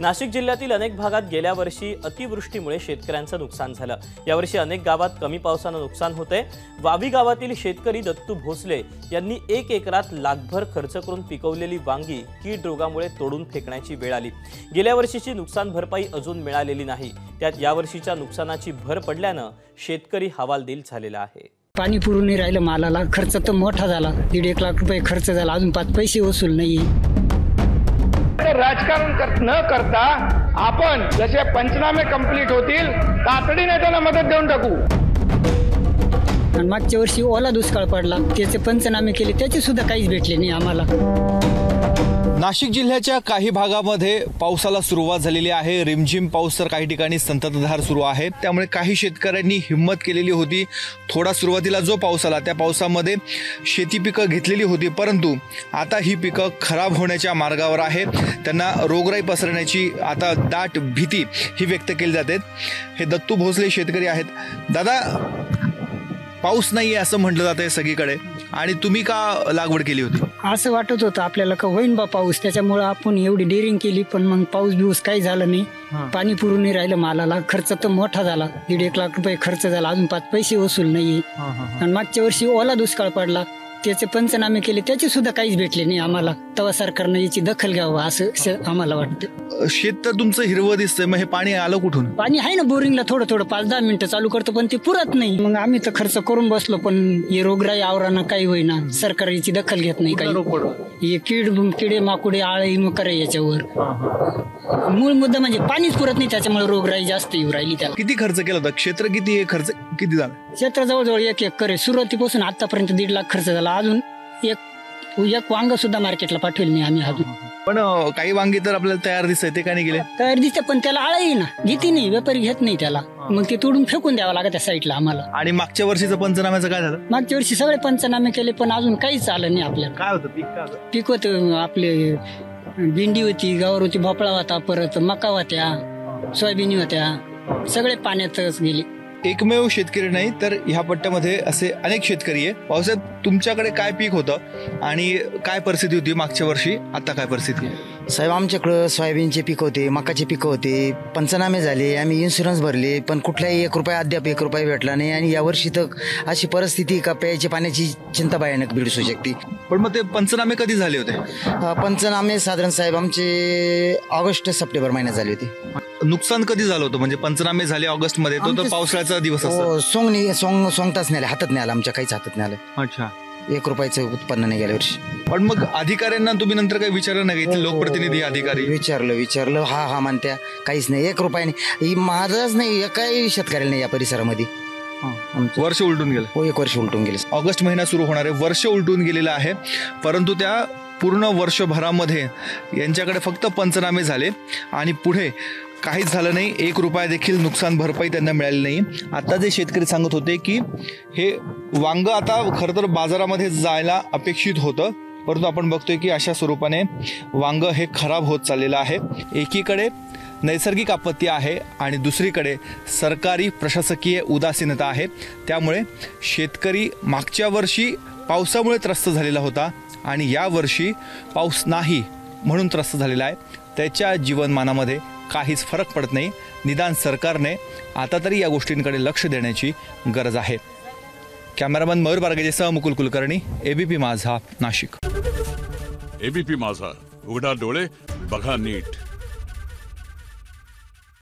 नाशिक जिल्ह्यातील अनेक भागात गेल्या वर्षी अतिवृष्टीमुळे शेतकऱ्यांचं नुकसान झालं. यावर्षी अनेक गावात कमी पावसानं नुकसान होते वावी गावातील शेतकरी दत्तू भोसले यांनी एक एकरात लाखभर खर्च करून पिकवलेली वांगी कीड रोगामुळे तोडून फेकण्याची वेळ आली. गेल्या वर्षीची नुकसान भरपाई अजून मिळालेली नाही. त्यात यावर्षीच्या नुकसानाची भर पडल्यानं शेतकरी हवालदिल झालेला आहे. पाणी पुरून नाही राहिलं मालाला खर्च तर मोठा झाला. दीड एक लाख रुपये खर्च झाला. अजून पाच पैसे वसूल नाही तर राजकारण कर- न करता आपण जसे पंचनामे कंप्लीट होतील तातडीने त्यांना मदत देऊन टाकू. आणि मागच्या वर्षी ओला दुष्काळ पडला त्याचे पंचनामे केले त्याचे सुद्धा काहीच भेटले नाही आम्हाला. नाशिक जिल्ह्याच्या काही भागामध्ये पावसाला सुरुवात झालेली आहे. रिमझिम पाऊस तर काही ठिकाणी संततधार सुरू आहे. त्यामुळे काही शेतकऱ्यांनी हिंमत केलेली होती. थोडा सुरुवातीला जो पाऊस आला त्या पावसामध्ये शेती पिकं घेतलेली होती. परंतु आता ही पिकं खराब होण्याच्या मार्गावर आहे त्यांना रोगराई पसरण्याची आता दाट भीती ही व्यक्त केली जाते. हे दत्तू भोसले शेतकरी आहेत. दादा पाऊस नाही आहे असं म्हटलं जात आहे सगळीकडे. आणि तुम्ही का लागवड केली होती? असं वाटत होतं आपल्याला का होईन बा पाऊस. त्याच्यामुळं आपण एवढी डेअरिंग केली पण मग पाऊस बिऊस काही झालं नाही. पाणी पुरून नाही राहिलं मालाला. खर्च तर मोठा झाला. दीड एक लाख रुपये खर्च झाला. अजून पाच पैसे वसूल नाही आणि मागच्या वर्षी ओला दुष्काळ पडला. त्याचे पंचनामे केले त्याचे सुद्धा काहीच भेटले नाही आम्हाला. तेव्हा सरकारनं याची दखल घ्यावं असं आम्हाला वाटतं. शेत तर तुमचं हिरवं दिसतंय मग हे पाणी आलं कुठून? पाणी आहे ना बोरिंगला थोडं थोडं पाच दहा मिनिटं चालू करतो पण ते पुरत नाही. मग आम्ही तर खर्च करून बसलो पण हे रोगराई आवरानं काही होईना. सरकार याची दखल घेत नाही काही. हे कीड किडे माकुडे आळे मग करे याच्यावर. मूळ मुद्दा म्हणजे पाणीच पुरत नाही त्याच्यामुळे रोगराई जास्त येऊ राहिली त्याला. किती खर्च केला होता? क्षेत्र किती खर्च? किती झाला? क्षेत्र जवळजवळ एक एक करे सुरुवातीपासून आतापर्यंत दीड लाख खर्च झाला. अजून एक एक वांग सुद्धा मार्केटला पाठवेल नाही आम्ही अजून. पण अं, काही वांगी तर आपल्याला तयार दिसत ते का नाही गेले तयार दिसते पण त्याला आळाही ना घेते नाही व्यापारी घेत नाही त्याला. मग ते तोडून फेकून द्यावं लागत त्या साईडला आम्हाला. आणि मागच्या वर्षीचं पंचनाम्याचं काय झालं? मागच्या वर्षी सगळे पंचनामे केले पण अजून काहीच आलं नाही आपल्याला. काय होतं? पीक काय होतं? पीक होतं आपले भेंडी होती गवार होती भोपळा होता परत मका होत्या सोयाबीन होत्या. सगळे पाण्यातच गेले. एकमेव शेतकरी नाही तर ह्या पट्ट्यामध्ये असे अनेक शेतकरी आहे पावसाळ्यात तुमच्याकडे काय पीक होतं आणि काय परिस्थिती होती मागच्या वर्षी? आता काय परिस्थिती आहे? साहेब आमच्याकडं सोयाबीनचे पीक होते मकाचे पिकं होते पंचनामे झाले आम्ही इन्शुरन्स भरले पण कुठलाही एक रुपया अद्याप एक रुपया भेटला नाही आणि यावर्षी तर अशी परिस्थिती का प्यायची पाण्याची चिंता भयानक भिडसू शकते. पण मग ते पंचनामे कधी झाले होते? पंचनामे साधारण साहेब आमचे ऑगस्ट सप्टेंबर महिन्यात झाले होते. नुकसान कधी झालं होतं? म्हणजे पंचनामे झाले ऑगस्टमध्ये तो पावसाळ्याचा दिवस हो, सोंग नाही सोंग सोंगताच नाही आले हातात नाही आलं आमच्या काहीच हातात नाही आलं अच्छा. एक रुपयाचं उत्पन्न नाही गेल्या वर्षी. पण मग अधिकाऱ्यांना तुम्ही नंतर काही विचारलं नाही इथले लोकप्रतिनिधी अधिकारी? विचारलं विचारलं. हा हा म्हणत्या काहीच नाही एक रुपया नाही. ही माझाच नाही एकाही शेतकऱ्याला नाही या परिसरामध्ये. आमचं. वर्ष उलटून गेलं. हो एक वर्ष उलटून गेले. ऑगस्ट महिना सुरू होणार आहे. वर्ष उलटून गेलेलं आहे. परंतु त्या पूर्ण वर्षभरामध्ये यांच्याकडे फक्त पंचनामे झाले. आणि पुढे काहीच झालं नाही. एक रुपया देखील नुकसान भरपाई त्यांना मिळाली नाही. आता जे शेतकरी सांगत होते की हे वांग आता खरं तर बाजारामध्ये जायला अपेक्षित होतं. परंतु आपण बघतोय की अशा स्वरूपाने वांग हे खराब होत चाललेलं आहे. एकीकडे नैसर्गिक आपत्ती आहे आणि दुसरीकडे सरकारी प्रशासकीय उदासीनता आहे. त्यामुळे शेतकरी मागच्या वर्षी पावसामुळे त्रस्त झालेला होता आणि यावर्षी पाऊस नाही म्हणून त्रस्त झालेला आहे. त्याच्या जीवनमानामध्ये काहीच फरक पडत नाही. निदान सरकारने आता तरी या गोष्टींकडे लक्ष देण्याची गरज आहे. कॅमेरामन मयूर बारगेजेसह मुकुल कुलकर्णी एबीपी माझा नाशिक. एबीपी माझा. उघडा डोळे बघा नीट.